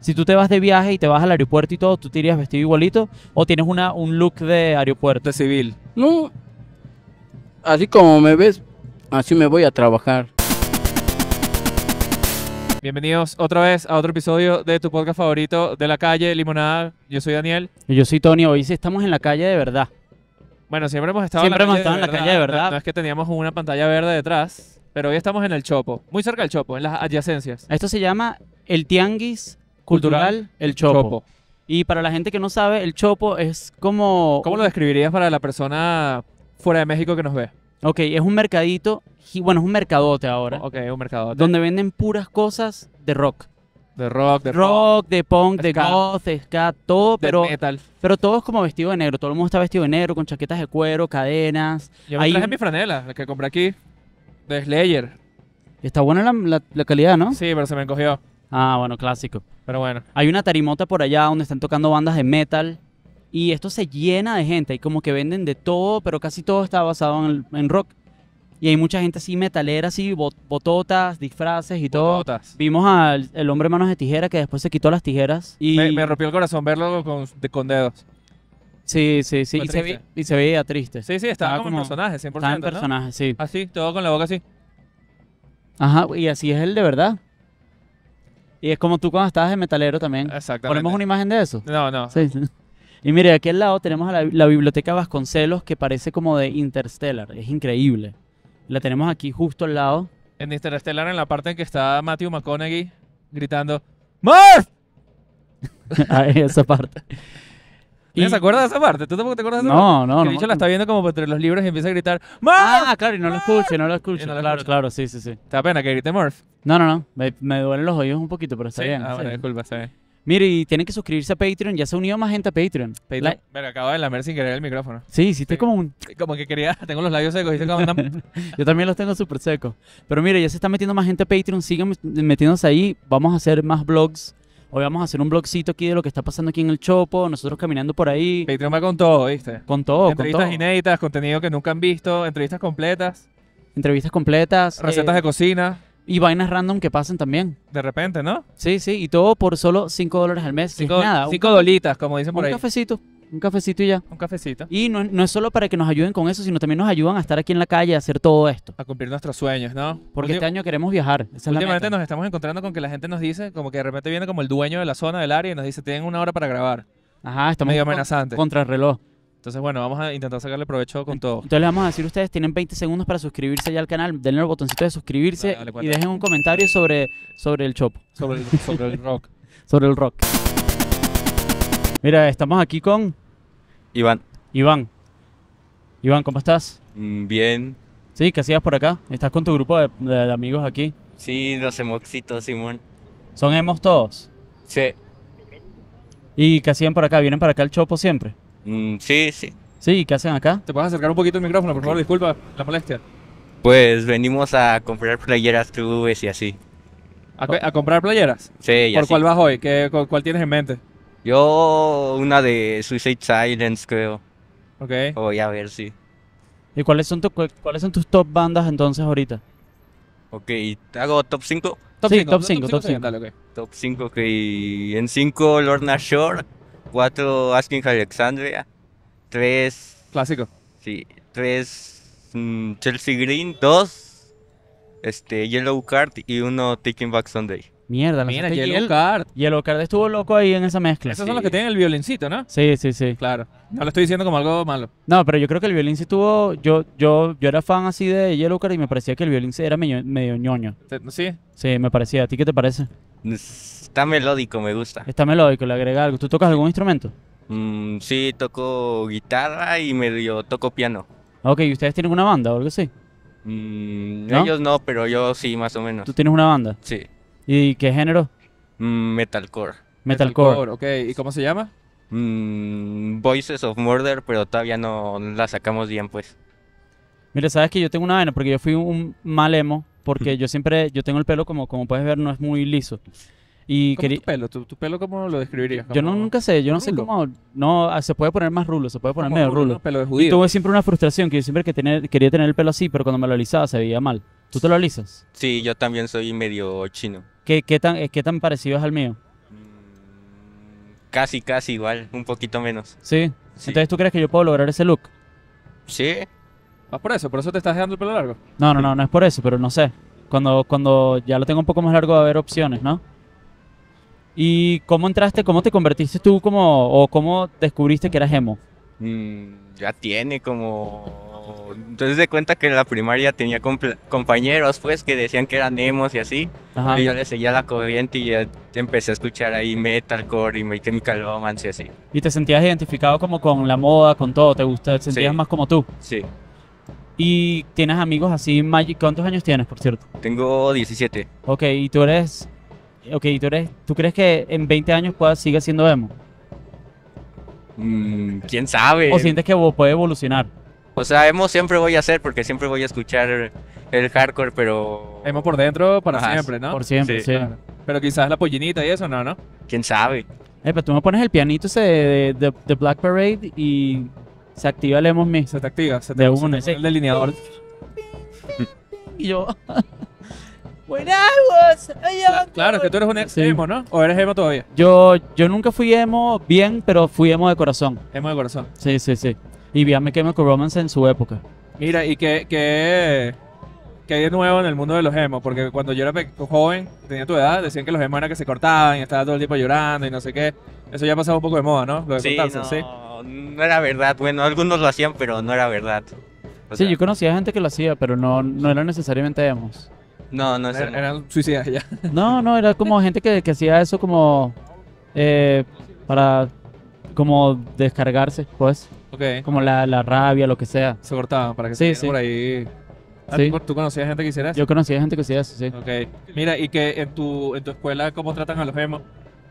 Si tú te vas de viaje y te vas al aeropuerto y todo, ¿tú te irías vestido igualito? ¿O tienes una, un look de aeropuerto? De civil. No, así como me ves, así me voy a trabajar. Bienvenidos otra vez a otro episodio de tu podcast favorito de la calle Limonada. Yo soy Daniel. Y yo soy Tony, hoy sí estamos en la calle de verdad. Bueno, siempre hemos estado Siempre en la hemos estado en la calle de verdad. No, no es que teníamos una pantalla verde detrás, pero hoy estamos en el Chopo, muy cerca del Chopo, en las adyacencias. Esto se llama el Tianguis Cultural, El Chopo. Y para la gente que no sabe, el Chopo es como... ¿Cómo lo describirías para la persona fuera de México que nos ve? Ok, es un mercadito, y bueno, es un mercadote ahora, Ok, un mercado. donde venden puras cosas de rock. De rock, de rock, de punk, de goth, de ska, todo, pero, metal. pero todo es como vestido de negro. Todo el mundo está vestido de negro, con chaquetas de cuero, cadenas. Yo me Hay traje mi franela, la que compré aquí, de Slayer. Está buena la, la- la calidad, ¿no? Sí, pero se me encogió. Ah, bueno, clásico. Pero bueno. Hay una tarimota por allá donde están tocando bandas de metal. Y esto se llena de gente. Hay como que venden de todo, pero casi todo está basado en, en rock. Y hay mucha gente así metalera, así, bot- bototas, disfraces y todo. Bototas. Vimos al el hombre manos de tijera que después se quitó las tijeras. Y Me, me rompió el corazón verlo con, de- con dedos. Sí, sí, sí. Y se, y se veía triste. Sí, sí, estaba, Estaba como, personaje, 100%. Estaba en ¿no? personaje, sí. Así, todo con la boca así. Ajá, y así es él de verdad. Y es como tú cuando estabas de metalero también. Exactamente. Ponemos una imagen de eso. No, no. Sí. Y mire, aquí al lado tenemos a la, la biblioteca Vasconcelos que parece como de Interstellar. Es increíble. La tenemos aquí justo al lado. En Interstellar, en la parte en que está Matthew McConaughey gritando ¡Murph! Ahí, esa parte. Y- ¿Se acuerdas de esa parte? ¿Tú tampoco te acuerdas de esa No, no, parte? Que no. el bicho la está viendo como entre los libros y empieza a gritar ¡Murph! Ah, claro, y no lo escucho, no lo escucho. Y no claro, escucho. claro, sí, sí, sí. Te da pena que grite Murph. No, no, no. Me, me duelen los oídos un poquito, pero está Sí. bien. Ah, bueno, disculpa, está bien. Mire, y tienen que suscribirse a Patreon. Ya se ha unido más gente a Patreon. Patreon. La- acabo de lamer sin querer el micrófono. Sí, hiciste Sí. como un Como que quería, tengo los labios secos Yo también los tengo súper secos. Pero mire, ya se está metiendo más gente a Patreon. Sigan met- metiéndose ahí. Vamos a hacer más vlogs. Hoy vamos a hacer un vlogcito aquí de lo que está pasando aquí en el Chopo. Nosotros caminando por ahí. Patreon va con todo, ¿viste? Con todo, con Entrevistas todo. inéditas, contenido que nunca han visto, entrevistas completas, Entrevistas completas. recetas eh, de cocina, Y vainas random que pasen también. de repente, ¿no? Sí, sí. Y todo por solo 5 dólares al mes. que es Cinco, nada. un cinco ca- dolitas, como dicen por un ahí. cafecito. Un cafecito y ya. Un cafecito. Y no, no es solo para que nos ayuden con eso, sino también nos ayudan a estar aquí en la calle a hacer todo esto. A cumplir nuestros sueños, ¿no? Porque este año queremos viajar. Esa es la Últimamente nos estamos encontrando con que la gente nos dice, como que de repente viene como el dueño de la zona del área y nos dice, tienen una hora para grabar. Ajá, estamos Medio amenazante. contra el reloj. Entonces, bueno, vamos a intentar sacarle provecho con todo. Entonces les vamos a decir a ustedes, tienen 20 segundos para suscribirse ya al canal, denle el botoncito de suscribirse Dale, dale, y dejen un comentario sobre, sobre el chopo, Sobre el, sobre el rock. sobre el rock. Mira, estamos aquí con Iván, Iván. Iván, ¿cómo estás? mm, bien. Sí, ¿qué hacías por acá? ¿Estás con tu grupo de, de- de amigos aquí? Sí, los emoxitos, Simón. ¿Son hemos todos? Sí. ¿Y qué hacían por acá? ¿Vienen para acá el chopo siempre? Mm, sí, sí. Sí, ¿y qué hacen acá? ¿Te puedes acercar un poquito el micrófono, por favor? Disculpa la molestia. Pues venimos a comprar playeras, clubes y así. ¿A, co- a comprar playeras? Sí, y ¿Por cuál vas hoy? ¿Qué, cu- ¿Cuál tienes en mente? Yo una de Suicide Silence, creo. Ok. Voy a ver si. ¿Y cuáles son, tu- cu- cuáles son tus top bandas entonces ahorita? Ok, hago top 5. Top Sí, 5, top cinco, top está bien, cinco. Dale, ok. Top 5, que en 5 Lorna Shore, 4 Asking Alexandria, 3, Clásico. sí, 3 Chelsea Green, 2 este, Yellow Card y 1 Taking Back Sunday. Mierda, Mira, lanzaste Yellow Yellow Card. Yellow Card estuvo loco ahí en esa mezcla. Esos son los que tienen el violincito, ¿no? Sí, sí, sí. Claro. No lo estoy diciendo como algo malo. No, pero yo creo que el violín sí tuvo. Yo, yo, yo era fan así de Yellow Card y me parecía que el violín sí era medio, medio ñoño. Te- ¿Sí? Sí, me parecía. ¿A ti qué te parece? Está melódico, me gusta. Está melódico, le agrega algo. ¿Tú tocas algún instrumento? Mm, sí, toco guitarra y medio toco piano. Ok, ¿y ustedes tienen una banda o algo así? Mm, ¿No? Ellos no, pero yo sí, más o menos. ¿Tú tienes una banda? Sí. ¿Y qué género? Mm, metalcore. Metalcore. Ok. ¿Y cómo se llama? Mm, Voices of Murder, pero todavía no la sacamos bien, pues. Mira, sabes que yo tengo una vaina porque yo fui un mal emo. Porque yo siempre, yo tengo el pelo como, como puedes ver, no es muy liso. Y ¿Cómo quería, tu pelo? ¿Tu, tu pelo cómo lo describirías? yo no, nunca sé, yo no sé cómo, no, ah, se puede poner más rulo, se puede poner medio rulo, rulo. ¿no? Pelo de Y tuve siempre una frustración que yo siempre que tener, quería tener el pelo así, pero cuando me lo alisaba se veía mal. ¿Tú te lo alisas? Sí, yo también soy medio chino. ¿Qué, qué tan, eh, qué tan parecido es al mío? Mm, casi, casi igual, un poquito menos. Sí. Sí. Entonces, ¿tú crees que yo puedo lograr ese look? Sí, ¿Vas por eso? ¿Por eso te estás dejando el pelo largo? No, no, no, no es por eso, pero no sé. Cuando, cuando ya lo tengo un poco más largo va a haber opciones, ¿no? ¿Y cómo entraste, cómo te convertiste tú como, o cómo descubriste que eras emo? Mm, ya tiene como... Entonces de cuenta que en la primaria tenía compañeros pues que decían que eran emos y así. Ajá. Y yo le seguía la corriente y ya empecé a escuchar ahí metalcore y My Chemical Romance y así. Y te sentías identificado como con la moda, con todo, te gusta, te sentías Sí. más como tú. Sí, Y tienes amigos así, Magic, ¿cuántos años tienes, por cierto? tengo 17. Ok, y tú eres, ok, tú eres, ¿tú crees que en 20 años puedas sigue siendo emo? Mm, ¿Quién sabe? ¿O sientes que puede evolucionar? O sea, emo siempre voy a hacer porque siempre voy a escuchar el hardcore, pero... Hemos por dentro para Ajá, siempre, ¿no? Por siempre, sí. Sí. Claro. Pero quizás la pollinita y eso, no, ¿no? ¿Quién sabe? Eh, pero tú me pones el pianito ese de, de- de Black Parade y se activa el emo en mí. Se te activa, se te, De se te sí. el delineador. Y yo... When I was a young Claro, boy. que tú eres un ex Sí. emo, ¿no? ¿O eres emo todavía? Yo, yo nunca fui emo bien, pero fui emo de corazón. Emo de corazón. Sí, sí, sí. Y vi a My Chemical Romance en su época. Mira, ¿y qué, qué, qué hay de nuevo en el mundo de los emos? Porque cuando yo era joven, tenía tu edad, decían que los emos eran que se cortaban y estaban todo el tiempo llorando y no sé qué. Eso ya ha pasado un poco de moda, ¿no? Lo de Sí, cortarse, no, ¿sí? no era verdad. Bueno, algunos lo hacían, pero no era verdad. O Sí, sea, yo conocía gente que lo hacía, pero no, no eran necesariamente emos. No, no es Eran, eran suicidas ya. No, no, era como gente que, que hacía eso como eh, para como descargarse, pues, Como la, la rabia, lo que sea. Se cortaban para que Sí, se sí. por ahí. Ah, Sí. ¿tú, tú conocías gente que hiciera eso? Yo conocía gente que hacía eso, sí. Ok. Mira, ¿y que en tu, en tu escuela cómo tratan a los emos?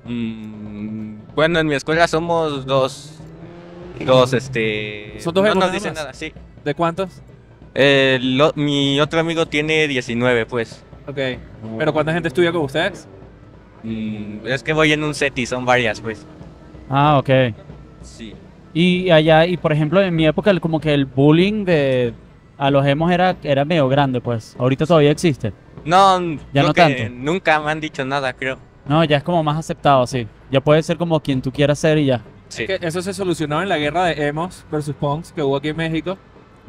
Mm, bueno, en mi escuela somos dos. Dos, este. ¿Son dos No emos nos nada dicen nada, sí. ¿De cuántos? O- mi otro amigo tiene 19, pues. Ok. ¿Pero cuánta gente estudia con ustedes? Mm, es que voy en un set y son varias, pues. Ah, ok. Sí. Y allá, y por ejemplo, en mi época, el- como que el bullying de a los emos era, era medio grande, pues. Ahorita todavía existe. No, Ya no tanto. nunca me han dicho nada, creo. No, ya es como más aceptado, sí. Ya puede ser como quien tú quieras ser y ya. Sí. Que eso se solucionó en la guerra de emos versus punks que hubo aquí en México.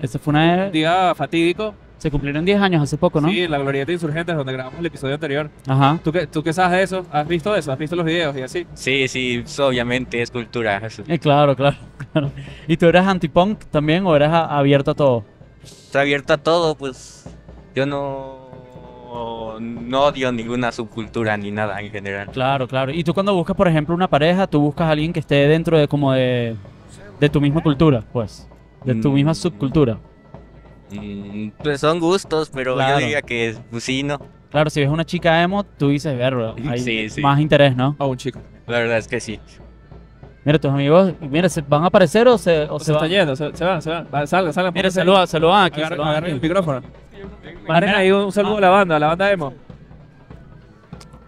Ese fue una... Un día fatídico. Se cumplieron 10 años hace poco, ¿no? Sí, la glorieta de insurgentes donde grabamos el episodio anterior. Ajá. ¿Tú qué, ¿Tú qué sabes de eso? ¿Has visto eso? ¿Has visto los videos y así? Sí, sí, obviamente es cultura. eso. Eh, claro, claro, claro. ¿Y tú eras anti-punk también o eras abierto a todo? Está abierto a todo, pues. Yo no. No odio ninguna subcultura ni nada en general. Claro, claro. Y tú cuando buscas, por ejemplo, una pareja, tú buscas a alguien que esté dentro de como de, de tu misma cultura, pues. De tu misma Mm. subcultura. Mm, Pues son gustos, pero Claro. yo diría que pues sí, no. Claro, si ves una chica emo, tú dices, verlo, hay Sí, sí. más interés, ¿no? O un chico. La verdad es que sí. Mira, tus amigos, mira, ¿se van a aparecer o se, o O se se van? está yendo, se, se van, se van. Va, Salgan, salgan. Mira, saludan, saludan aquí. Agarren, agarren el micrófono. Manden ahí un saludo a la banda, a la banda emo.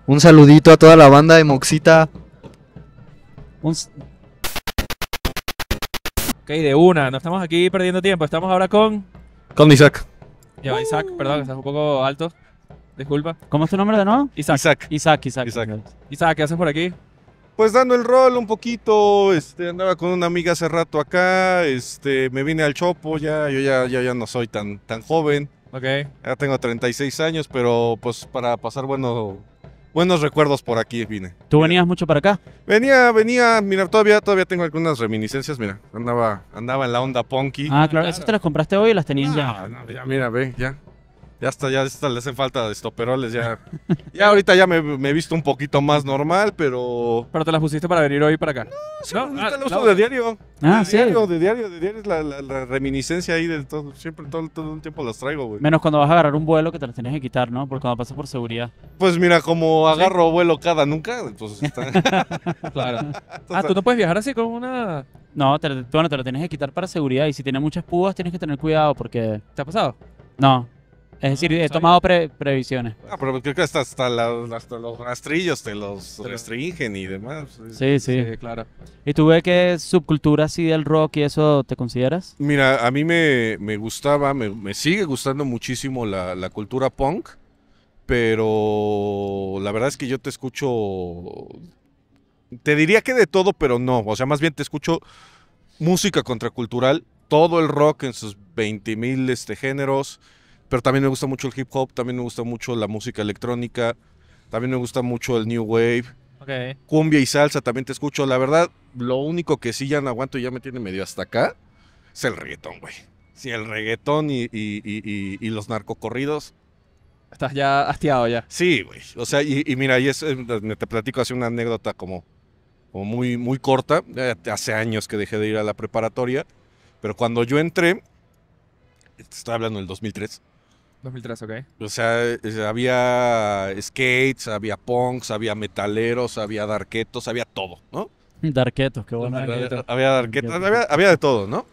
Un saludito a toda la banda de Moxita. Un Ok, de una. No estamos aquí perdiendo tiempo. Estamos ahora con... Con Isaac. Ya va, Isaac, perdón, que estás un poco alto. Disculpa. ¿Cómo es tu nombre de nuevo? Isaac. Isaac. Isaac, Isaac. Isaac. Isaac, ¿qué haces por aquí? Pues dando el rol un poquito, este, andaba con una amiga hace rato acá, este, me vine al Chopo, ya, yo ya, ya, ya no soy tan, tan joven, Ok. ya tengo 36 años, pero pues para pasar bueno, buenos recuerdos por aquí vine. ¿Tú venías mucho para acá? Venía, venía, mira, todavía, todavía tengo algunas reminiscencias, mira, andaba, andaba en la onda punky. Ah, claro. ¿Esas te las compraste hoy y las tenías ya? Ah, no, ya, mira, ve, ya. Ya hasta, ya hasta le hacen falta estoperoles, ya. Ya ahorita ya me, me he visto un poquito más normal, pero... Pero te las pusiste para venir hoy para acá. Sí, No, ahorita ah, lo uso no. de diario. Ah, de sí. diario, de diario, de diario es la, la- la reminiscencia ahí de todo. Siempre, todo, todo el tiempo las traigo, güey. Menos cuando vas a agarrar un vuelo que te las tienes que quitar, ¿no? Porque cuando pasas por seguridad. Pues mira, como agarro vuelo cada nunca, pues está. Claro. Ah, tú no puedes viajar así con una... No, te, bueno, te lo tienes que quitar para seguridad. Y si tiene muchas púas, tienes que tener cuidado porque... ¿Te ha pasado? No. Es decir, he tomado pre- previsiones. Ah, pero creo que hasta, hasta, la- hasta los rastrillos te los Pero- restringen y demás. Sí, sí. claro. ¿Y tú ves qué subcultura así del rock y eso te consideras? Mira, a mí me, me gustaba, me, me sigue gustando muchísimo la, la cultura punk, pero la verdad es que yo te escucho Te diría que de todo, pero no. O sea, más bien te escucho música contracultural, todo el rock en sus 20 mil este, géneros, pero también me gusta mucho el hip hop, también me gusta mucho la música electrónica, también me gusta mucho el new wave, Ok. cumbia y salsa también te escucho. La verdad, lo único que sí ya no aguanto y ya me tiene medio hasta acá es el reggaetón, güey. Sí, el reggaetón y, y- y- y- los narcocorridos. Estás ya hastiado ya. Sí, güey. O sea, y, y mira, y es, eh, te platico así una anécdota como, como muy, muy corta. Hace años que dejé de ir a la preparatoria, pero cuando yo entré, estoy hablando del 2003, 2003, ok. o sea, eh, había skates, había punks, había metaleros, había darquetos, había todo, ¿no? Darketos, qué bueno. Darketos. Había darquetos, había, había de todo, ¿no?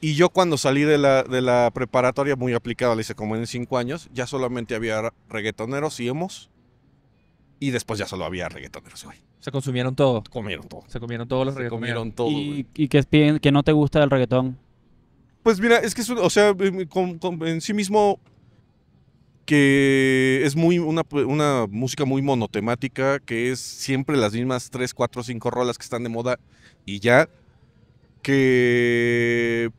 Y yo cuando salí de la, de la preparatoria, muy aplicado, le hice como en cinco años, ya solamente había reggaetoneros y emos. Y después ya solo había reggaetoneros, güey. Se consumieron todo. Comieron todo. Se comieron todos los Se reggaetoneros. comieron todo. güey. ¿Y, y que, piden- que no te gusta del reggaetón? Pues mira, es que es, un- o sea, em, con- con- en sí mismo que es muy una, una música muy monotemática, que es siempre las mismas 3, 4, 5 rolas que están de moda y ya, que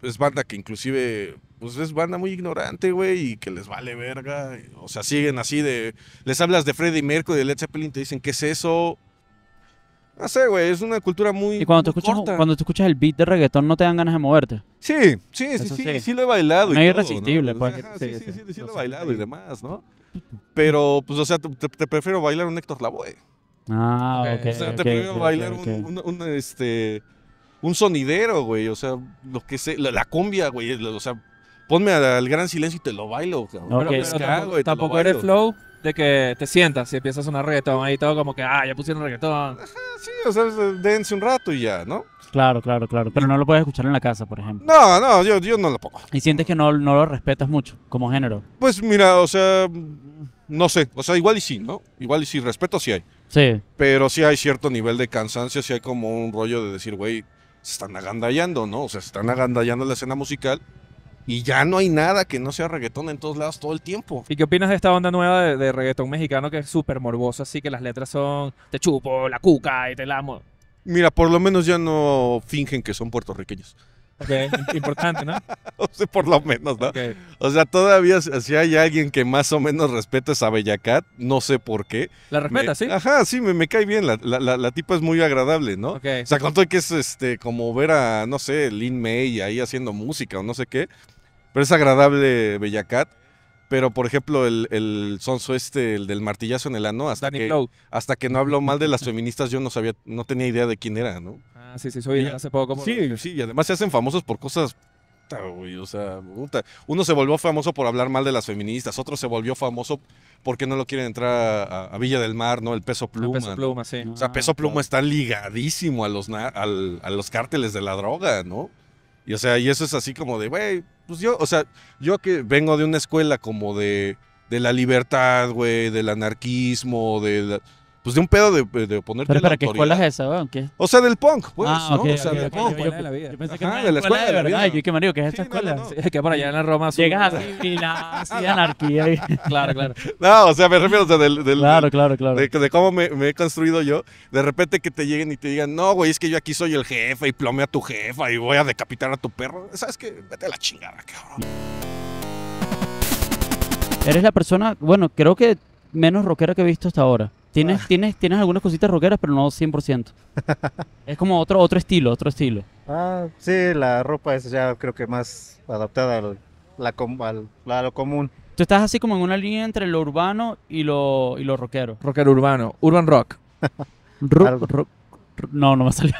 es banda que inclusive, pues es banda muy ignorante, güey, y que les vale verga, o sea, siguen así de, les hablas de Freddie Mercury, de Led Zeppelin, te dicen, ¿qué es eso? No sé, güey, es una cultura muy Y cuando te muy escuchas, corta. cuando te escuchas el beat de reggaetón no te dan ganas de moverte. Sí, sí, sí, sí, sí. sí, lo he bailado. y No es todo, irresistible, pues. Ajá, Sí, sí, sí, sí, sí, sí, lo lo he bailado y demás, ¿no? Pero, pues, o sea, te, te- te prefiero bailar un Héctor Lavoe. Ah, Ok. O sea, te prefiero bailar un, ok. un- un, este, un sonidero, güey. O sea, lo que sé, la, la cumbia, güey. O sea, ponme al, gran silencio y te lo bailo, cabrón. Ok. Pero, Pero pero ska, tampoco, güey, lo tampoco eres flow de que te sientas y empiezas a sonar reggaetón ahí todo como que, ah, ya pusieron reggaetón. Sí, o sea, dense un rato y ya, ¿no? Claro, claro, claro. Pero no lo puedes escuchar en la casa, por ejemplo. No, no, yo, yo no lo pongo. Y sientes que no, no lo respetas mucho como género. Pues mira, o sea, no sé. O sea, igual y sí, ¿no? Igual y sí, respeto sí hay. Sí. Pero sí hay cierto nivel de cansancio, sí hay como un rollo de decir, güey, se están agandallando, ¿no? O sea, se están agandallando la escena musical y ya no hay nada que no sea reggaetón en todos lados todo el tiempo. ¿Y qué opinas de esta onda nueva de, de reggaetón mexicano que es súper morboso, así que las letras son te chupo, la cuca y te la amo? Mira, por lo menos ya no fingen que son puertorriqueños. Ok, importante, ¿no? O sea, por lo menos, ¿no? O sea, todavía si hay alguien que más o menos respeta esa Bellacat, no sé por qué. La respeta, Me- ¿sí? Ajá, sí, me, me cae bien. La, la, la- la tipa es muy agradable, ¿no? Ok. O sea, con todo que es este, como ver a, no sé, Lin May ahí haciendo música o no sé qué. Pero es agradable Bellacat. Pero, por ejemplo, el, el sonso este, el del martillazo en el ano, hasta Danny que, hasta que no habló mal de las feministas, yo no sabía, no tenía idea de quién era, ¿no? Ah, sí, sí, soy Y- hace poco. Sí, sí, y además se hacen famosos por cosas. o sea, uno se volvió famoso por hablar mal de las feministas, otro se volvió famoso porque no lo quieren entrar a, a Villa del Mar, ¿no? El peso Ah, pluma. Peso ¿no? pluma, sí. O sea, Ah, Peso Pluma está ligadísimo a los, al- a los cárteles de la droga, ¿no? Y o sea, y eso es así como de, güey, pues yo, o sea, yo que vengo de una escuela como de, de la libertad, güey, del anarquismo, de la- pues de un pedo de, de ponerte Pero la para qué escuela es esa, weón? ¿Qué? O sea, del punk, pues, ah, ¿no? ok, o sea, ok, del ok, punk. yo- Escuela de la vida. Yo pensé que Ajá, era de la escuela escuela de la verdad. vida. Yo dije, marico, ¿qué es esta Sí, no, escuela? no, no. Sí, es que por allá en la Roma Llegas así y la así de anarquía. y- Claro, claro. No, o sea, me refiero o sea, del, del- Claro, claro, claro. de, de cómo me, me he construido yo. De repente que te lleguen y te digan, no, güey, es que yo aquí soy el jefe y plomeo a tu jefa y voy a decapitar a tu perro. ¿Sabes qué? Vete a la chingada, cabrón. Eres la persona, bueno, creo que menos rockera que he visto hasta ahora. Tienes, tienes, tienes algunas cositas rockeras, pero no 100%. es como otro, otro estilo, otro estilo. Ah, sí, la ropa es ya creo que más adaptada al, la com- al- a lo común. Tú estás así como en una línea entre lo urbano y lo, y lo rockero. Rocker urbano. Urban rock. No, no me salió.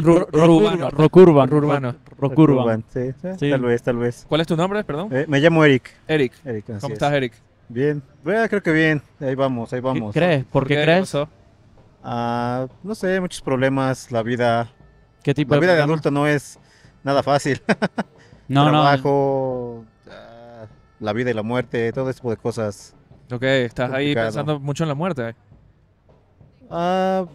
Rock Urbano. Rock urban. Urbano. Rock urban. Urban, sí, sí, Sí. tal vez, tal vez. ¿Cuál es tu nombre, perdón? Eh, me llamo Eric. Eric. Eric, ¿Cómo es. estás, Eric? Bien, bueno, creo que bien. Ahí vamos, ahí ¿Qué vamos. crees? ¿Por qué crees? pasó? Ah, no sé, muchos problemas. La vida, ¿Qué tipo la vida de programa? adulto no es nada fácil. No, no. Trabajo, ah, la vida y la muerte, todo ese tipo de cosas. Ok, estás ahí Complicado. pensando mucho en la muerte. Ah,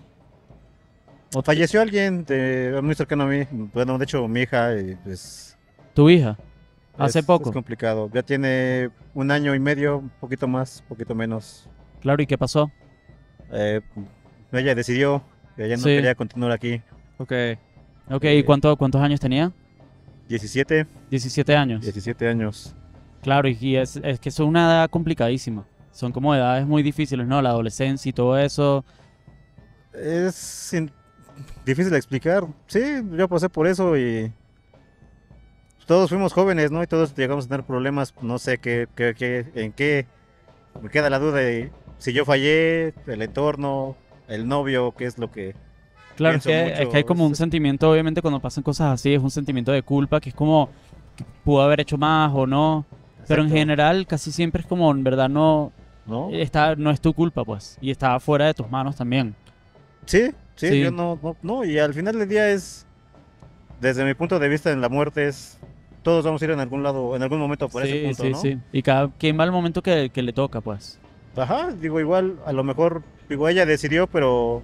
falleció alguien de, muy cercano a mí. Bueno, de hecho, mi hija, y pues. Tu hija. Hace es- poco. Es complicado. Ya tiene un año y medio, un poquito más, un poquito menos. Claro, ¿y qué pasó? Eh, ella decidió que ella no Sí. quería continuar aquí. Ok. Ok, Eh, ¿y cuánto, cuántos años tenía? 17, 17 años. 17 años. Claro, y- y es, es que es una edad complicadísima. Son como edades muy difíciles, ¿no? La adolescencia y todo eso. Es difícil de explicar. Sí, yo pasé por eso y todos fuimos jóvenes, ¿no? Y todos llegamos a tener problemas. No sé qué, qué- qué- en qué. Me queda la duda de si yo fallé, el entorno, el novio, qué es lo que. Claro, es que, mucho, es que hay como un sentimiento, obviamente, cuando pasan cosas así, es un sentimiento de culpa, que es como pudo haber hecho más o no. Pero en general, casi siempre es como, en verdad, no, ¿No? está, no es tu culpa, pues. Y está fuera de tus manos también. Sí, sí, Sí. yo no, no, no, y al final del día es, desde mi punto de vista en la muerte es, todos vamos a ir en algún lado, en algún momento por ese sí, punto, sí, ¿no? sí. Y cada quien va al momento que, que le toca, pues. Ajá, digo, igual, a lo mejor, digo, ella decidió, pero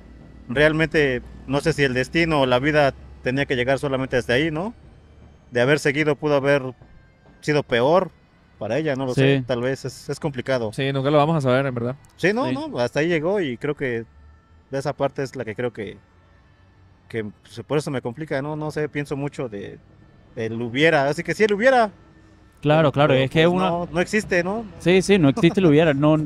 realmente no sé si el destino o la vida tenía que llegar solamente hasta ahí, ¿no? De haber seguido pudo haber sido peor para ella, no lo Sí. sé, tal vez es, es complicado. Sí, nunca lo vamos a saber, en verdad. Sí, no, Sí. no, hasta ahí llegó y creo que esa parte es la que creo que, que pues, por eso me complica, ¿no? No sé, pienso mucho de el hubiera, así que si él hubiera. Claro, claro. pero, Es que pues, uno... no, no existe, ¿no? Sí, sí, no existe lo hubiera. No,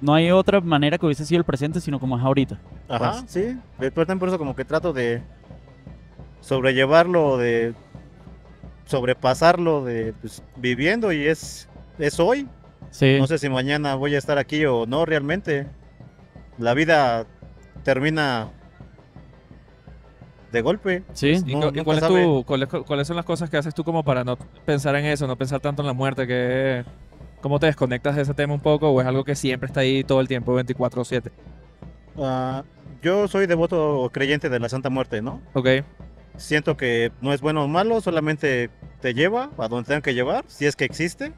no hay otra manera que hubiese sido el presente, sino como es ahorita. Ajá, Pues. sí. Pero también por eso como que trato de sobrellevarlo, de sobrepasarlo, de pues, viviendo y es, es hoy. Sí. No sé si mañana voy a estar aquí o no realmente. La vida termina de golpe. Sí. ¿Y, No, y cuál es tu- cuál es- cuáles son las cosas que haces tú como para no pensar en eso, no pensar tanto en la muerte? Que, ¿Cómo te desconectas de ese tema un poco o es algo que siempre está ahí todo el tiempo, 24/7? Ah, yo soy devoto creyente de la Santa Muerte, ¿no? Ok, Siento que no es bueno o malo, solamente te lleva a donde tengan que llevar, si es que existe.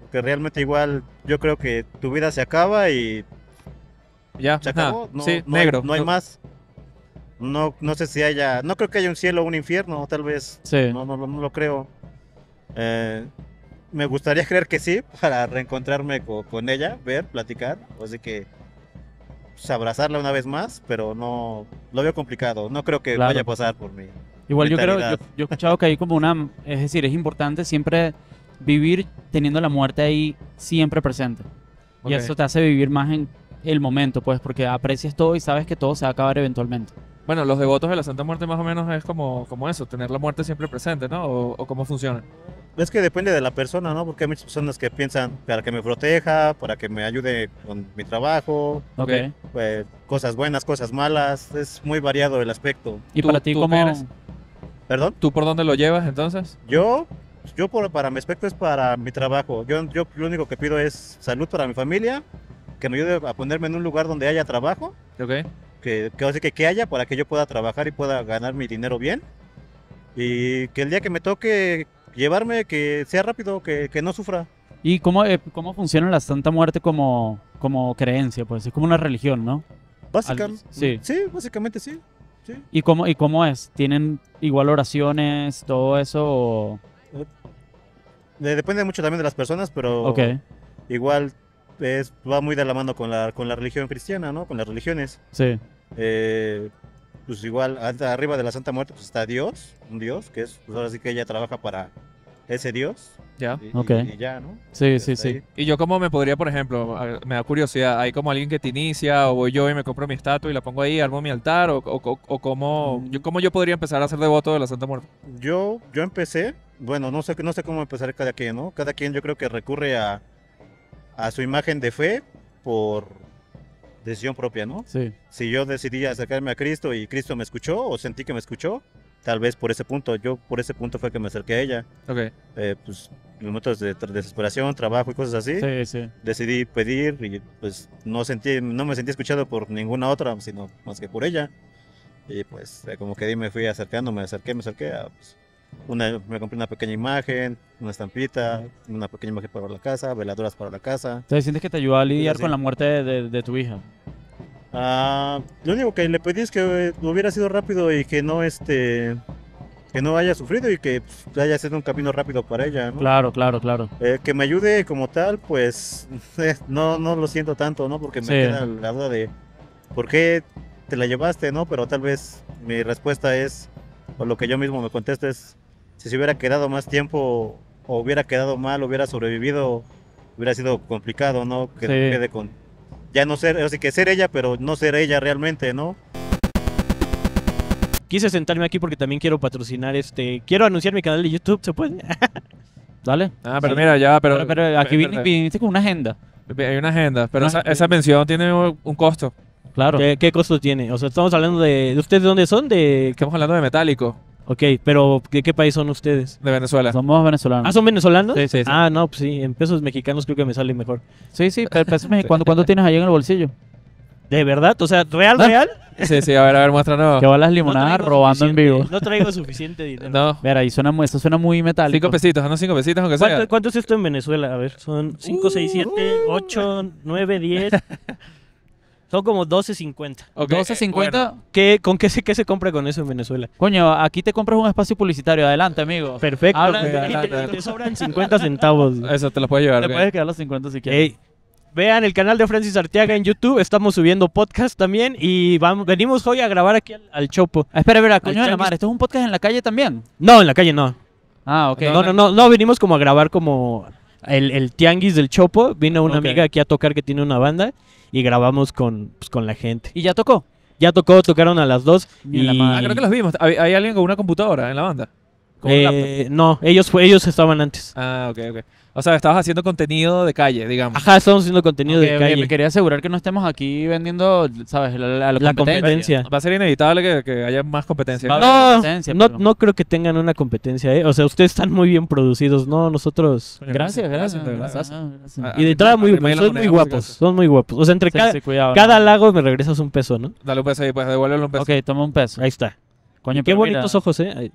Porque realmente igual yo creo que tu vida se acaba y ya, se acabó. No, sí, no hay- negro. no hay más. No, no sé si haya, no creo que haya un cielo o un infierno, tal vez. Sí. No, no, no, no lo creo. Eh, me gustaría creer que sí, para reencontrarme co- con, ella, ver, platicar. Así que pues, abrazarla una vez más, pero no lo veo complicado. No creo que Claro. vaya a pasar por mí. Igual yo creo, yo, yo he escuchado que hay como una, es decir, es importante siempre vivir teniendo la muerte ahí siempre presente. Y eso te hace vivir más en el momento, pues, porque aprecias todo y sabes que todo se va a acabar eventualmente. Bueno, los devotos de la Santa Muerte más o menos es como, como eso, tener la muerte siempre presente, ¿no? O, o cómo funciona. Es que depende de la persona, ¿no? Porque hay muchas personas que piensan para que me proteja, para que me ayude con mi trabajo, Ok. Pues, cosas buenas, cosas malas. Es muy variado el aspecto. Y ¿Tú- para ti, tú ¿cómo? eres? ¿Perdón? ¿Tú por dónde lo llevas entonces? Yo, yo por, para mi aspecto es para mi trabajo. Yo, yo lo único que pido es salud para mi familia, que me ayude a ponerme en un lugar donde haya trabajo, Ok. Que, que, haya para que yo pueda trabajar y pueda ganar mi dinero bien. Y que el día que me toque llevarme, que sea rápido, que, que no sufra. ¿Y cómo, eh, cómo funciona la Santa Muerte como, como creencia? Pues es como una religión, ¿no? Básicamente. sí. Sí, básicamente sí. sí. ¿Y cómo, ¿Y cómo es? ¿Tienen igual oraciones, todo eso? o- Eh, Depende mucho también de las personas, pero igual es, va muy de la mano con la, con la religión cristiana, ¿no? Con las religiones. sí. Eh, pues igual, arriba de la Santa Muerte pues está Dios, un Dios, que es, pues ahora sí que ella trabaja para ese Dios. Ya. Y, y- Ok. y ya, ¿no? Sí, sí, sí. ahí. Y yo cómo me podría, por ejemplo, me da curiosidad, ¿hay como alguien que te inicia o voy yo y me compro mi estatua y la pongo ahí, armo mi altar o, o, o- o cómo, yo, cómo yo podría empezar a ser devoto de la Santa Muerte? Yo, yo empecé, bueno, no sé, no sé cómo empezar cada quien, ¿no? Cada quien yo creo que recurre a, a su imagen de fe por decisión propia, ¿no? Sí. Si yo decidí acercarme a Cristo y Cristo me escuchó o sentí que me escuchó, tal vez por ese punto, yo por ese punto fue que me acerqué a ella. Ok. Eh, pues en momentos de desesperación, trabajo y cosas así, Sí, sí. decidí pedir y pues no sentí, no me sentí escuchado por ninguna otra, sino más que por ella. Y pues como que me fui acercando, me acerqué, me acerqué a pues, una, me compré una pequeña imagen, una estampita, una pequeña imagen para la casa, veladoras para la casa. Entonces sientes que te ayuda a lidiar sí. con la muerte de, de- de tu hija. Ah, lo único que le pedí es que eh, hubiera sido rápido y que no este que no haya sufrido y que pues, haya sido un camino rápido para ella, ¿no? Claro, claro, claro. Eh, que me ayude como tal, pues eh, no, no lo siento tanto, ¿no? Porque me Sí. queda la duda de por qué te la llevaste, ¿no? Pero tal vez mi respuesta es, o lo que yo mismo me contesto es, si se hubiera quedado más tiempo o hubiera quedado mal, hubiera sobrevivido, hubiera sido complicado, ¿no? Que Sí. quede con, ya no ser, así que ser ella, pero no ser ella realmente, ¿no? Quise sentarme aquí porque también quiero patrocinar este. Quiero anunciar mi canal de YouTube, ¿se puede? Dale. Ah, pero mira, ya, pero. Pero, pero aquí pero- vin- viniste con una agenda. Hay una agenda, pero Una esa, esa mención tiene un costo. Claro. ¿Qué, qué costo tiene? O sea, estamos hablando de. ¿de ¿Ustedes de dónde son? De. Estamos hablando de metálico, Ok, pero ¿de qué país son ustedes? de Venezuela. Somos venezolanos. Ah, ¿son venezolanos? Sí, sí, sí. Ah, no, pues sí, en pesos mexicanos creo que me sale mejor. Sí, sí, pero pesos mexicanos. ¿Cuánto, ¿Cuánto tienes ahí en el bolsillo? ¿De verdad? O sea, ¿real, Ah. real? Sí, sí, a ver, a ver, muéstranos. Que va las No limonadas robando en vivo. No traigo suficiente dinero. No, Mira, ahí suena muy, eso suena muy metálico. cinco pesitos, no cinco pesitos, aunque sea. ¿Cuánto, cuánto es esto en Venezuela? A ver, son 5, 6, 7, 8, 9, 10. Son como 12.50. Ok, 12.50. eh, bueno. ¿Qué, ¿Con qué se, qué se compra con eso en Venezuela? Coño, aquí te compras un espacio publicitario. Adelante, amigo. Perfecto. Habla y de- te- sobran 50 centavos. Eso te lo puedes llevar. Te puedes quedar los 50 si quieres. Ey, vean el canal de Francis Arteaga en YouTube. Estamos subiendo podcast también. Y vamos, venimos hoy a grabar aquí al, al Chopo. Ah, espera, espera, coño de la madre. ¿Esto es un podcast en la calle también? No, en la calle no. Ah, ok. No, no, no, no, venimos como a grabar como el, el tianguis del Chopo. Vino una amiga aquí a tocar que tiene una banda y grabamos con, pues, con la gente. ¿Y ya tocó? Ya tocó, tocaron a las dos. Y-. Ah, creo que los vimos. ¿Hay, hay alguien con una computadora en la banda? Eh, no, ellos, ellos estaban antes. Ah, ok, ok. O sea, estabas haciendo contenido de calle, digamos. Ajá, estamos haciendo contenido de calle. Me quería asegurar que no estemos aquí vendiendo, ¿sabes? La, la- la La competencia. Va a ser inevitable que, que haya más competencia. No, competencia, no, pero- no creo que tengan una competencia, ¿eh? O sea, ustedes están muy bien producidos, ¿no? Nosotros... Gracias, gracias. gracias, gracias. Ah, Y de entrada muy, son moneda, muy guapos, son muy guapos. O sea, entre Sí, cada, sí, cuidado, cada no. lago me regresas un peso, ¿no? Dale un peso ahí, pues devuélvele un peso. Ok, toma un peso. Ahí está. Coño, Qué mira, bonitos ojos, ¿eh?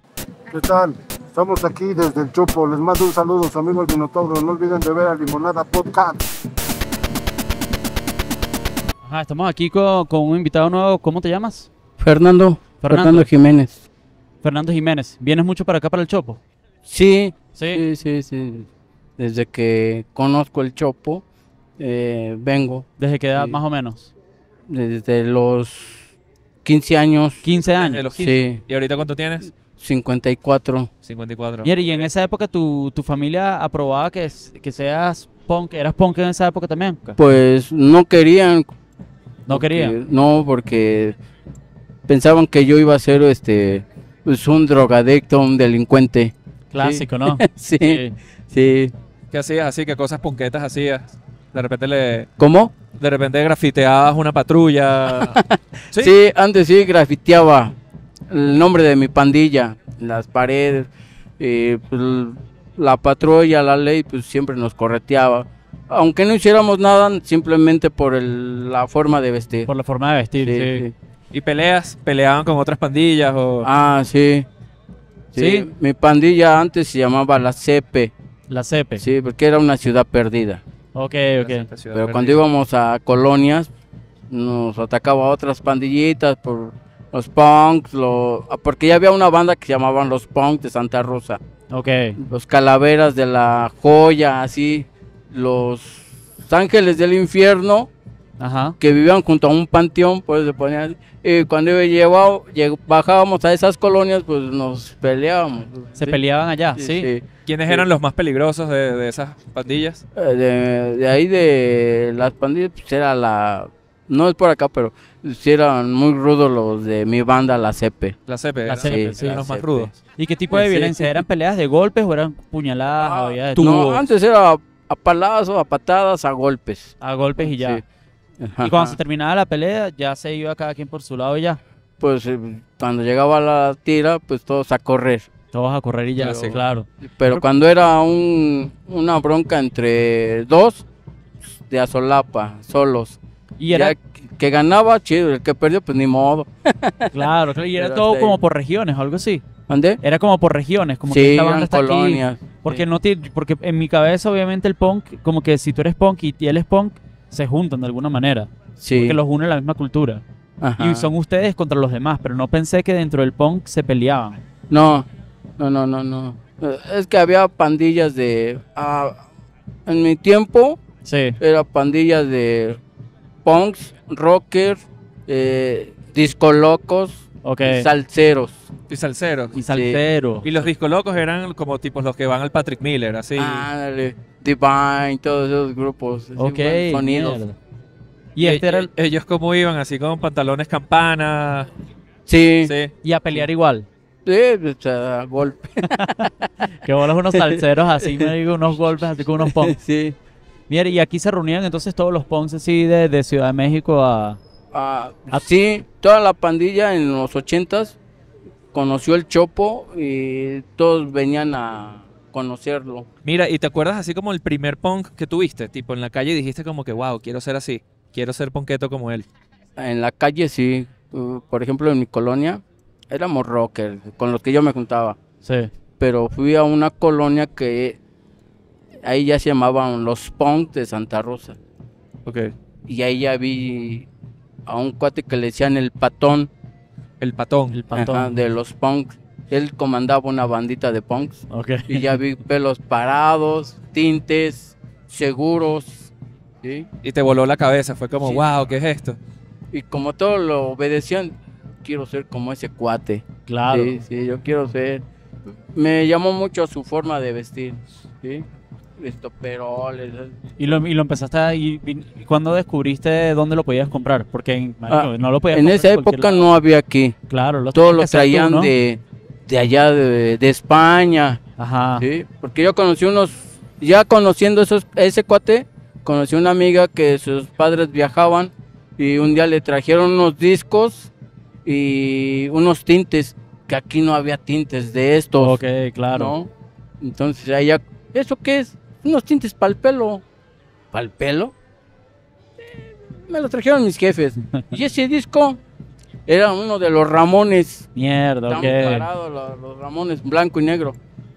¿Qué tal? Estamos aquí desde el Chopo. Les mando un saludo, sus amigos Minotauro. No olviden de ver a Limonada Podcast. Ajá, estamos aquí con, con un invitado nuevo. ¿Cómo te llamas? Fernando, Fernando. Fernando Jiménez. Fernando Jiménez. ¿Vienes mucho para acá, para el Chopo? Sí, Sí. sí, sí, sí. Desde que conozco el Chopo, eh, vengo. ¿Desde qué edad Sí. más o menos? Desde los 15 años. 15 De años. los 15. Sí, ¿Y ahorita cuánto tienes? 54. 54. Mira, y en esa época tu, tu familia aprobaba que, que seas punk. ¿Eras punk en esa época también? Pues no querían. No porque- quería. No, porque pensaban que yo iba a ser este pues un drogadicto, un delincuente. Clásico, ¿no? sí, Sí. sí. ¿Qué hacías así? ¿Qué cosas punquetas hacías? De repente le... ¿Cómo? De repente grafiteabas una patrulla. Sí, ¿Sí? antes sí grafiteaba el nombre de mi pandilla las paredes. y, pues, la patrulla, la ley, pues siempre nos correteaba. Aunque no hiciéramos nada, simplemente por el- la forma de vestir. Por la forma de vestir, Sí, sí. sí. ¿Y peleas? ¿Peleaban con otras pandillas o...? Ah, sí. sí. ¿Sí? Mi pandilla antes se llamaba la CEPE. La CEPE. Sí, porque era una ciudad perdida. Ok, ok. Pero cuando íbamos a colonias, nos atacaba otras pandillitas por los punks, lo- ah, porque ya había una banda que se llamaban los punks de Santa Rosa. Ok. Los calaveras de la joya, así. Los ángeles del infierno Ajá. que vivían junto a un panteón, pues se ponían. Y cuando llevaba- lleg- bajábamos a esas colonias, pues nos peleábamos. Se Sí, peleaban allá, sí, sí. sí. ¿Quiénes Sí. eran los más peligrosos de, de esas pandillas? Eh, De, de ahí de las pandillas, pues era la. No es por acá, pero sí eran muy rudos los de mi banda, la CEPE. La CP, La CP, eran sí. los más CP. rudos. ¿Y qué tipo de Sí. violencia? ¿Eran peleas de golpes o eran puñaladas? Ah, había de No, antes era a palazos, a patadas, a golpes. A golpes y ya. Sí. Y cuando se terminaba la pelea, ya se iba cada quien por su lado y ya. Pues eh, cuando llegaba la tira, pues todos a correr. Todos a correr y ya, Clásico. claro. Pero cuando era un, una bronca entre dos, de a solapa, solos. Y era, Ya que- ganaba, chido, el que perdió, pues ni modo. claro, claro, y era Pero todo como ahí. por regiones o algo así. ¿Mandé? Era como por regiones, como que sí, esta banda está aquí. colonias. Porque sí. no te, porque en mi cabeza obviamente el punk, como que si tú eres punk y él es punk, se juntan de alguna manera. Sí. Porque los une la misma cultura. Ajá. Y son ustedes contra los demás, pero no pensé que dentro del punk se peleaban. No, no, no, no, no. Eh, Es que había pandillas de... ah, en mi tiempo Sí. era pandillas de punks, rockers, eh, disco locos Ok. y salseros. Y salseros. Y salsero. Y los discos locos eran como tipos los que van al Patrick Miller, así. Ándale, Divine, todos esos grupos. así, Ok. sonidos. mierda. Y este era el- E- Ellos como iban así con pantalones campana. Sí, sí, Sí. y a pelear igual. o sea, golpe. Que bolas unos salseros así, me digo, unos golpes así con unos punks. sí. Mira, y aquí se reunían entonces todos los punks así de, de Ciudad de México a... Ah, sí, toda la pandilla en los ochentas conoció el Chopo y todos venían a conocerlo. Mira, ¿y te acuerdas así como el primer punk que tuviste? Tipo en la calle dijiste como que, wow, quiero ser así. Quiero ser punketo como él. En la calle sí, uh, por ejemplo en mi colonia éramos rockers, con los que yo me juntaba. Sí. Pero fui a una colonia que ahí ya se llamaban los punk de Santa Rosa. Ok. Y ahí ya vi a un cuate que le decían el patón, El patón. El pantón. ajá, de los punks. Él comandaba una bandita de punks. Ok. Y ya vi pelos parados, tintes, seguros. ¿sí? Y te voló la cabeza. Fue como, Sí. wow, ¿qué es esto? Y como todos lo obedecían, quiero ser como ese cuate. Claro. Sí, sí, yo quiero ser. Me llamó mucho su forma de vestir. ¿sí? Estoperoles. Y lo, y lo empezaste a... ¿Y, y cuándo descubriste dónde lo podías comprar? Porque en, Ah, no lo podías En esa época no había aquí. Claro, lo Todos lo hacer tú, traían ¿no? de, de allá de, de España. Ajá. ¿sí? Porque yo conocí unos, ya conociendo esos, ese cuate, conocí una amiga que sus padres viajaban y un día le trajeron unos discos y unos tintes, que aquí no había tintes de estos, Ok, claro. ¿no? Entonces ella, ¿eso qué es? Unos tintes para el pelo. ¿Para el pelo? Eh, Me lo trajeron mis jefes. y ese disco era uno de los Ramones. Mierda, Están ok. parados los, los Ramones, blanco y negro.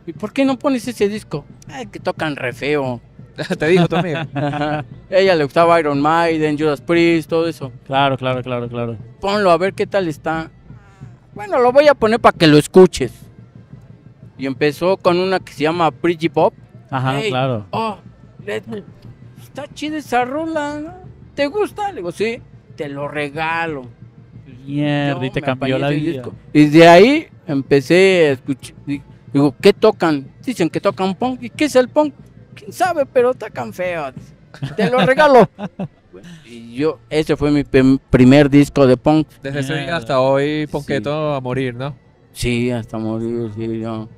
¿Y por qué no pones ese disco? Ay, que tocan re feo. te dijo tu amiga. A ella le gustaba Iron Maiden, Judas Priest, todo eso. Claro, claro, claro, claro. Ponlo a ver qué tal está. Bueno, lo voy a poner para que lo escuches. Y empezó con una que se llama Pretty Pop. Ajá, Ey, claro. Oh, le- está chida esa rola. ¿no? ¿Te gusta? Le digo, sí, te lo regalo. Mierda, Yo y te me cambió la vida. disco. Y de ahí empecé a escuchar. Digo, ¿qué tocan? Dicen que tocan punk. ¿Y qué es el punk? ¿Quién sabe? Pero tocan feo. Te lo regalo. y yo, ese fue mi prim- primer disco de punk. Desde ese día hasta hoy, punketo a morir, ¿no? Sí, hasta morir, sí, yo.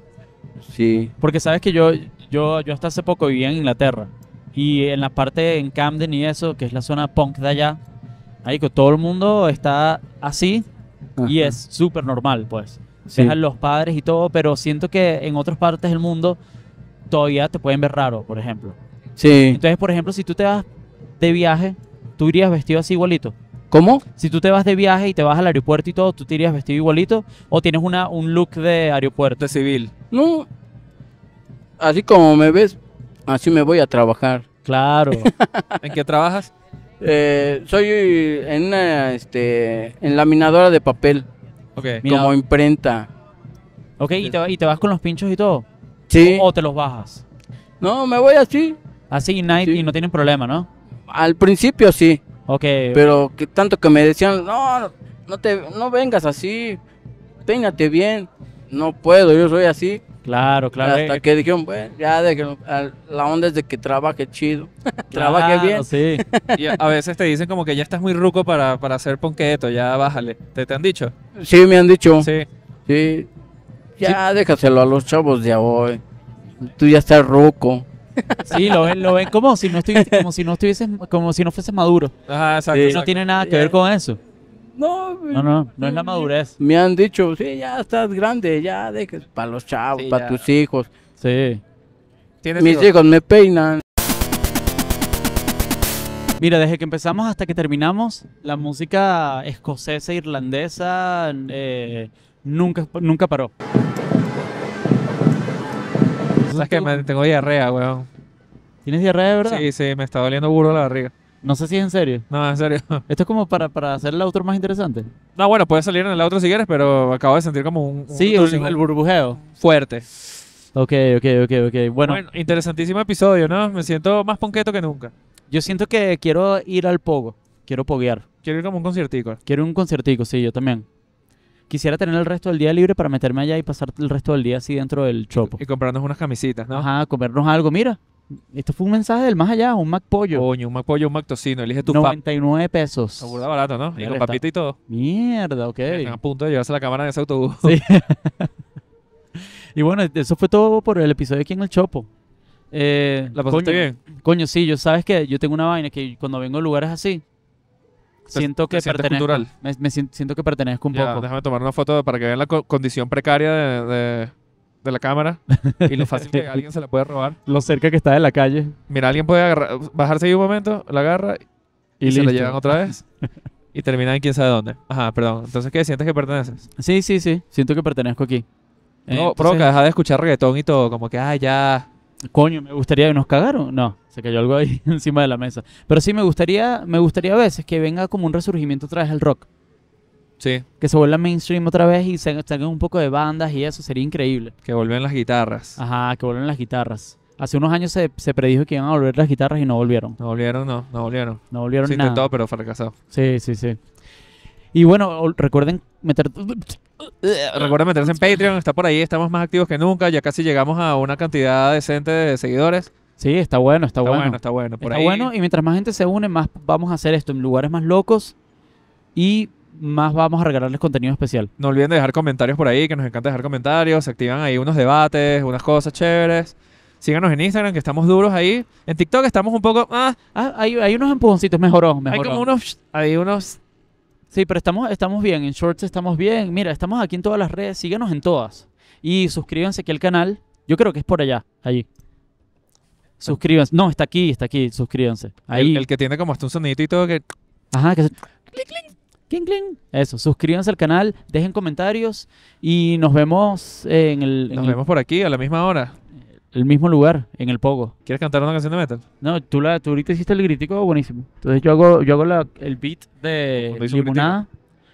Sí. Porque sabes que yo, yo, yo hasta hace poco vivía en Inglaterra. Y en la parte en Camden y eso, que es la zona punk de allá, ahí que todo el mundo está así y es súper normal, pues. Sí. Dejan los padres y todo, pero siento que en otras partes del mundo todavía te pueden ver raro, por ejemplo. Sí. Entonces, por ejemplo, si tú te vas de viaje, tú irías vestido así igualito. ¿Cómo? Si tú te vas de viaje y te vas al aeropuerto y todo, ¿tú te irías vestido igualito? ¿O tienes una, un look de aeropuerto? De civil. No. Así como me ves, así me voy a trabajar. Claro. ¿En qué trabajas? Eh, soy en una, este, en laminadora de papel. Mira. como imprenta. ok, ¿y te, y te vas con los pinchos y todo? Sí. ¿O te los bajas? No, me voy así. Así night Sí. y no tienen problema, ¿no? Al principio sí, Ok. pero que tanto que me decían, no, no te, no vengas así, peínate bien. No puedo, yo soy así. Claro, claro. Hasta eh, que dijeron, bueno, ya déjenlo. Al- La onda es de que trabaje chido, trabaje bien. Sí. Y a, veces te dicen como que ya estás muy ruco para, para hacer punketo, ya bájale. ¿Te, te han dicho? Sí, me han dicho. Sí. Sí. Ya déjaselo a los chavos de hoy. Tú ya estás roco. Sí, lo ven, lo ven como si no estuviese, como si no estuviese, como si no fuese maduro. Ajá, exacto. Sí. No tiene nada que ver con eso. No, No, no, no es la madurez. Me han dicho, sí, ya estás grande, ya dejes para los chavos, Sí, para ya. tus hijos. Sí. ¿Tienes Mis hijos? hijos me peinan. Mira, desde que empezamos hasta que terminamos, la música escocesa, irlandesa, eh, nunca, nunca paró. ¿Sabes que me tengo diarrea, weón? ¿Tienes diarrea de verdad? Sí, sí, me está doliendo burro la barriga. No sé si es en serio. No, en serio. Esto es como para, para hacer el outro más interesante. No, bueno, puedes salir en el otro si quieres, pero acabo de sentir como un, un Sí, el burbujeo. fuerte. Ok, ok, ok, ok. Bueno, Bueno, interesantísimo episodio, ¿no? Me siento más ponqueto que nunca. yo siento que quiero ir al pogo. Quiero poguear. Quiero ir como un conciertico. Quiero un conciertico, sí, yo también. Quisiera tener el resto del día libre para meterme allá y pasar el resto del día así dentro del chopo. Y comprarnos unas camisitas, ¿no? Ajá, comernos algo. Mira, esto fue un mensaje del más allá, un Mac Pollo. Coño, un Mac pollo, un Mac tocino. Elige tu pap. 99 pesos. Está burda barato, ¿no? Y con papita y todo. Mierda, ok. Están a punto de llevarse la cámara en ese autobús. Sí. y bueno, eso fue todo por el episodio aquí en el Chopo. Eh, ¿La pasaste coño, bien? Coño, sí, yo sabes que yo tengo una vaina que cuando vengo a lugares así, siento que pertenezco. cultural. Me, me sien- siento que pertenezco un Ya, poco. déjame tomar una foto para que vean la co- condición precaria de, de- de la cámara y lo fácil que alguien se la puede robar. Lo cerca que está de la calle. Mira, alguien puede agarrar- bajarse ahí un momento, la agarra y, Y se la llevan otra vez y terminan en quién sabe dónde. Ajá, perdón. Entonces, ¿qué? ¿Sientes que perteneces? Sí, sí, sí. Siento que pertenezco aquí. Eh, No, entonces, provoca, deja de escuchar reggaetón y todo. Como que, ah, ya. Coño, me gustaría. ¿Nos cagaron? No, se cayó algo ahí encima de la mesa. Pero sí, me gustaría, me gustaría a veces que venga como un resurgimiento otra vez el rock. Sí, Que se vuelva mainstream otra vez y se salgan un poco de bandas y eso sería increíble. que vuelven las guitarras. Ajá, que vuelvan las guitarras. Hace unos años se, se predijo que iban a volver las guitarras y no volvieron. No volvieron, no, no volvieron. No volvieron Se nada. intentó, pero fracasó. Sí, sí, sí. Y bueno, recuerden meter... Recuerda meterse en Patreon, está por ahí, estamos más activos que nunca. Ya casi llegamos a una cantidad decente de seguidores. Sí, está bueno, está, Está bueno. bueno, está bueno. Por Está ahí, bueno y mientras más gente se une, más vamos a hacer esto en lugares más locos y más vamos a regalarles contenido especial. No olviden de dejar comentarios por ahí, que nos encanta dejar comentarios. Se activan ahí unos debates, unas cosas chéveres. Síganos en Instagram, que estamos duros ahí. En TikTok estamos un poco. Ah, Ah, hay, hay unos empujoncitos, mejoró, hay mejoró. como unos. Hay unos. Sí, pero estamos, estamos bien, en Shorts estamos bien. Mira, estamos aquí en todas las redes, síguenos en todas. Y suscríbanse aquí al canal. Yo creo que es por allá, allí. Suscríbanse. No, está aquí, está aquí, suscríbanse. Ahí. El, el que tiene como hasta un sonidito y todo que. Ajá, que se... Cling, cling, cling. Eso, suscríbanse al canal, dejen comentarios y nos vemos en el, en Nos el- vemos por aquí a la misma hora. el mismo lugar, en el Pogo. ¿Quieres cantar una canción de metal? No, tú, la, tú ahorita hiciste el gritico buenísimo. Entonces yo hago, yo hago la- el beat de limonada.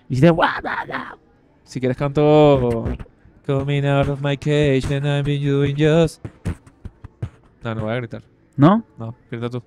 Y hiciste "Guau, guau, guau". Si quieres canto. Coming out of my cage and I've been doing just. No, no voy a gritar. ¿No? No, grita tú.